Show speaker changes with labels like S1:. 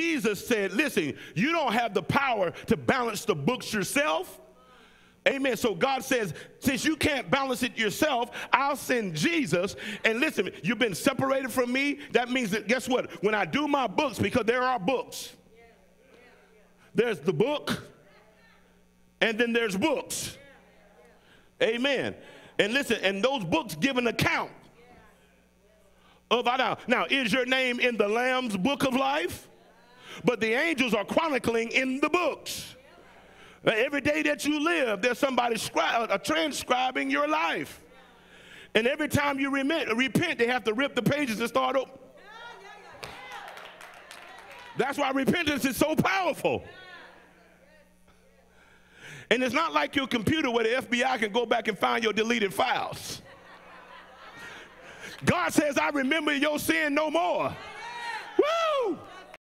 S1: Jesus said, listen, you don't have the power to balance the books yourself. Amen. So God says, since you can't balance it yourself, I'll send Jesus. And listen, you've been separated from me. That means that, guess what? When I do my books, because there are books, there's the book, and then there's books. Amen. And listen, and those books give an account of our now. Is your name in the Lamb's book of life? But the angels are chronicling in the books. Every day that you live, there's somebody scri- uh, transcribing your life. And every time you remit, repent, they have to rip the pages and start over. That's why repentance is so powerful. And it's not like your computer where the FBI can go back and find your deleted files. God says, I remember your sin no more.